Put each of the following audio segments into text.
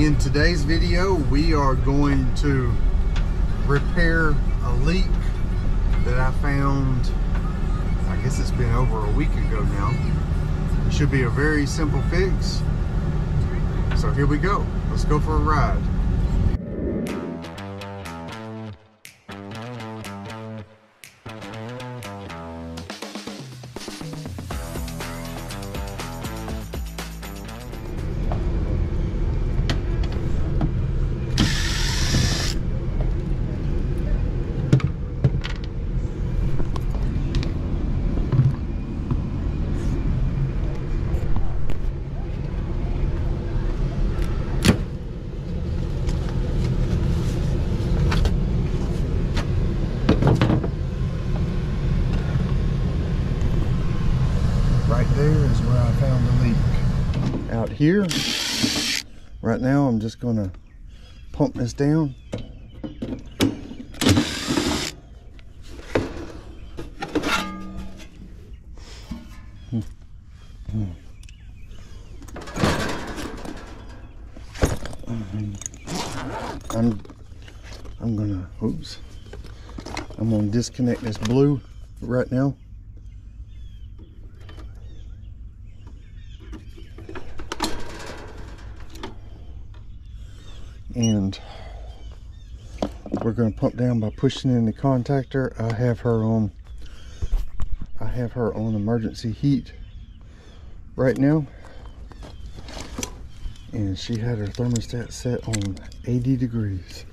In today's video, we are going to repair a leak that I found, I guess it's been over a week ago now. It should be a very simple fix. So here we go. Let's go for a ride. Here, right now I'm just gonna pump this down. I'm I'm gonna oops. I'm gonna disconnect this blue right now. And we're going to pump down by pushing in the contactor. I have her on I have her on emergency heat right now. And she had her thermostat set on 80 degrees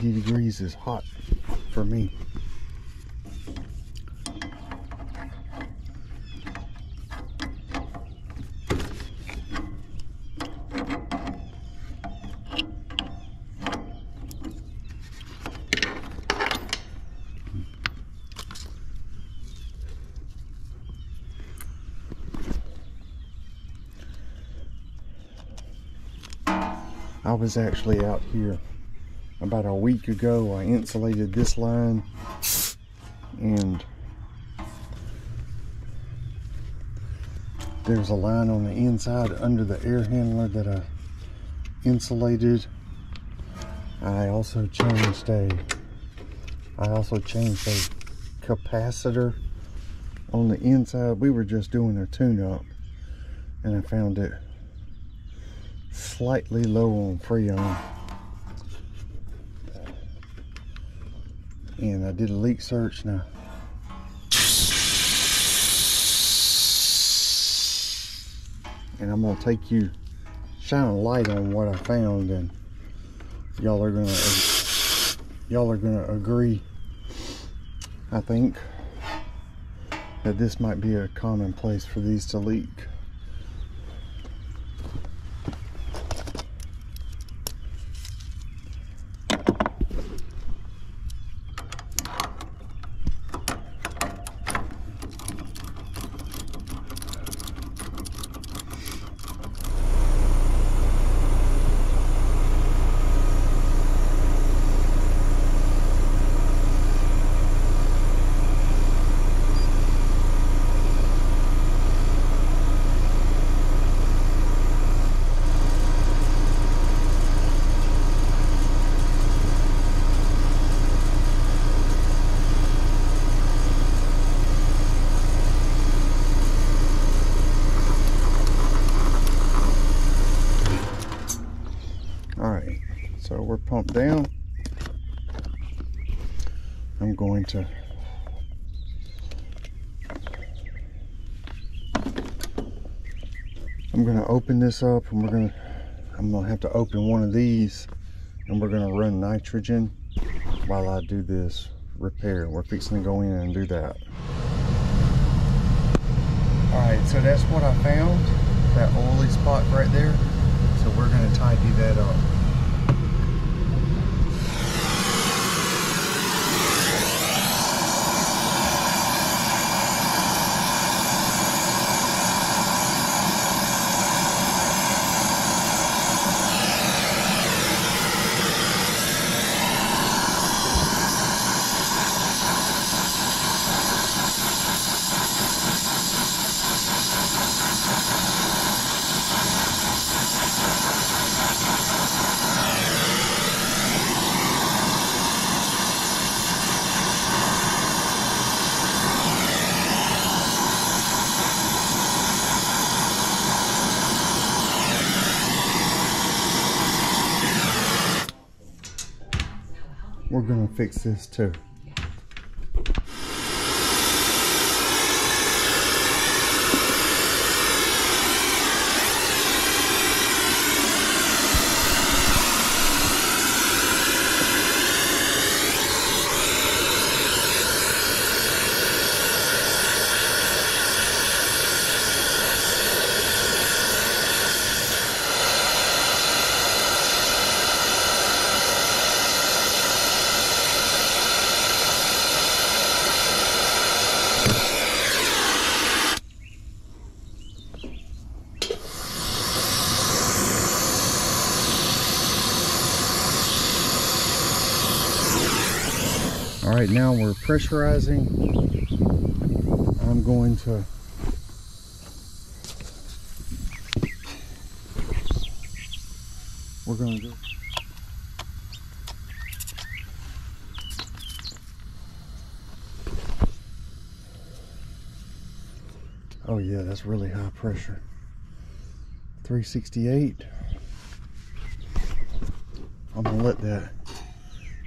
Eighty degrees is hot for me. I was actually out here about a week ago. I insulated this line and there's a line on the inside under the air handler that I insulated. I also changed a I also changed a capacitor on the inside. We were just doing a tune-up and I found it slightly low on freon. And I did a leak search now. And I'm gonna take you, shine a light on what I found and y'all are gonna, y'all are gonna agree, I think, that this might be a common place for these to leak. All right, so we're pumped down. I'm going to I'm gonna open this up and we're gonna I'm gonna have to open one of these and we're gonna run nitrogen while I do this repair. We're fixing to go in and do that. All right, so that's what I found, that oily spot right there. So we're gonna tidy that up. We're gonna fix this too. Now we're pressurizing. I'm going to we're going to Oh yeah, that's really high pressure. 368. I'm gonna let that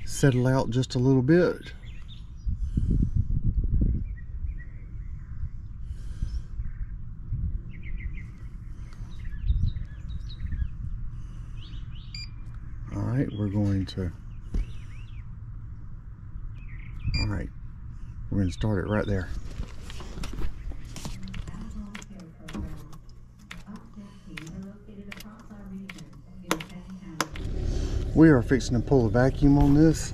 settle out just a little bit. All right, we're going to, all right, we're going to start it right there. We are fixing to pull a vacuum on this.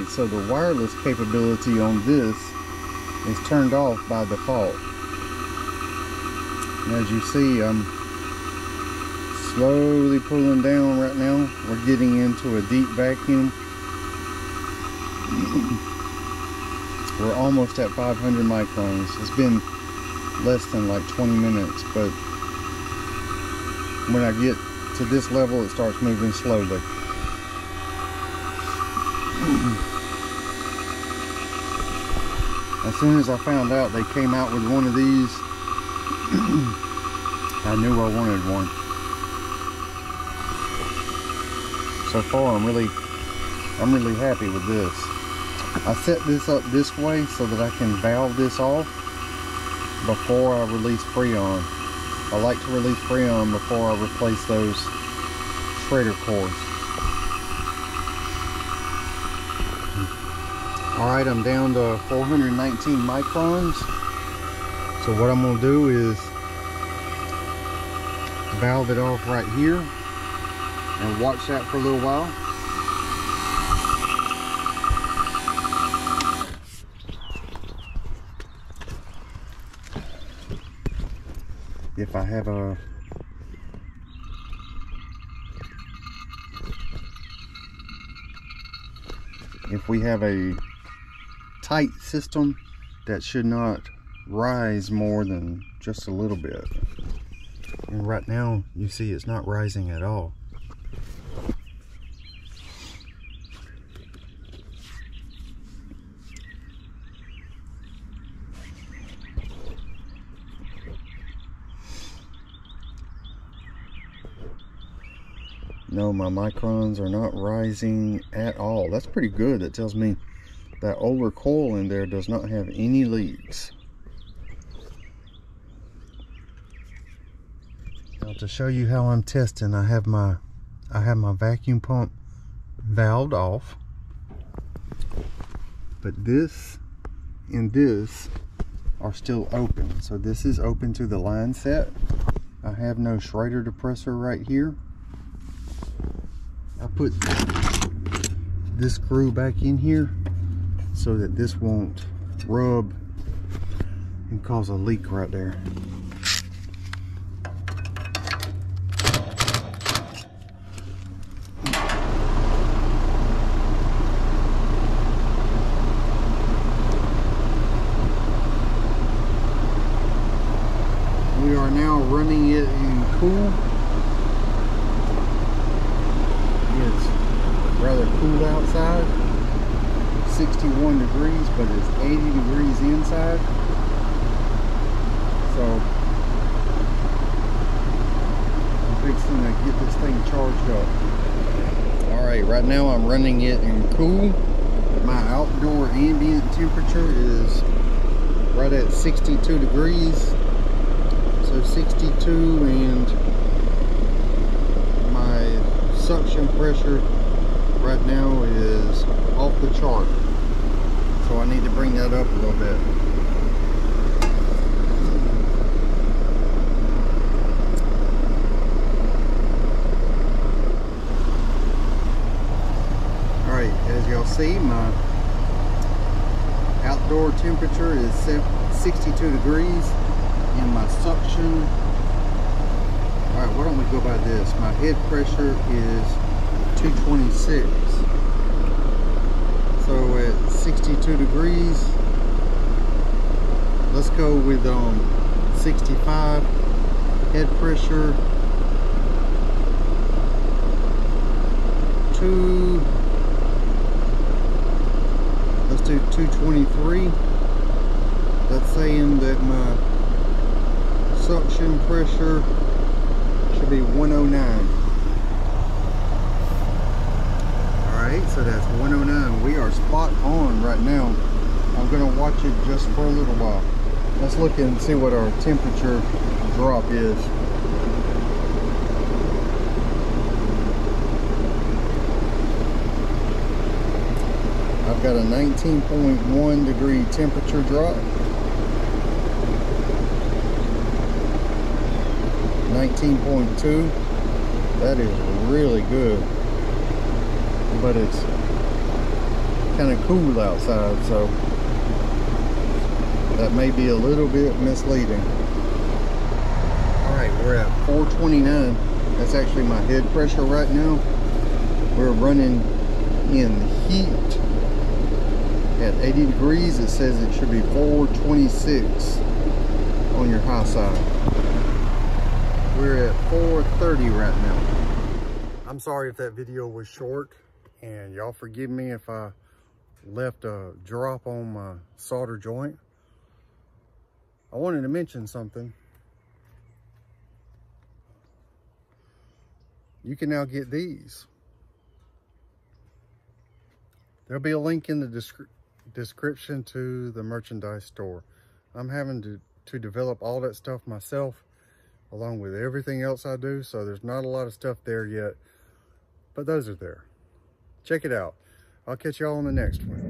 right, so the wireless capability on this is turned off by default. And as you see, I'm slowly pulling down right now. We're getting into a deep vacuum. We're almost at 500 microns. It's been less than like 20 minutes, but when I get to this level, it starts moving slowly. As soon as I found out they came out with one of these, I knew I wanted one. So far, I'm really, I'm really happy with this. I set this up this way so that I can valve this off before I release Freon. I like to release Freon before I replace those Schrader cores. All right, I'm down to 419 microns. So what I'm gonna do is valve it off right here and watch that for a little while. If I have a if we have a tight system that should not rise more than just a little bit. And right now, you see it's not rising at all. No, my microns are not rising at all. That's pretty good. That tells me that older coil in there does not have any leaks. Now to show you how I'm testing, I have my I have my vacuum pump valved off. But this and this are still open. So this is open to the line set. I have no Schrader depressor right here. I put this screw back in here so that this won't rub and cause a leak right there. We are now running it in cool. It's rather cool outside. 61 degrees, but it's 80 degrees inside. So I'm fixing to get this thing charged up. All right, right now I'm running it in cool. My outdoor ambient temperature is right at 62 degrees. So 62 and my suction pressure right now is off the chart. So I need to bring that up a little bit. Alright, as y'all see, my outdoor temperature is 62 degrees and my suction. All right why don't we go by this? My head pressure is 226 so at 62 degrees let's go with um 65 head pressure. Two let's do 223 that's saying that my suction pressure should be 109 all right so that's 109 we are spot on right now i'm to watch it just for a little while let's look and see what our temperature drop is. I've got a 19.1 degree temperature drop. 19.2. That is really good. But it's kind of cool outside, so that may be a little bit misleading. All right, we're at 429. That's actually my head pressure right now. We're running in heat at 80 degrees. It says it should be 426 on your high side. We're at 430 right now. I'm sorry if that video was short and y'all forgive me if I left a drop on my solder joint. I wanted to mention something. You can now get these. There'll be a link in the descri description to the merchandise store. I'm having to, to develop all that stuff myself along with everything else I do. So there's not a lot of stuff there yet, but those are there. Check it out. I'll catch y'all on the next one.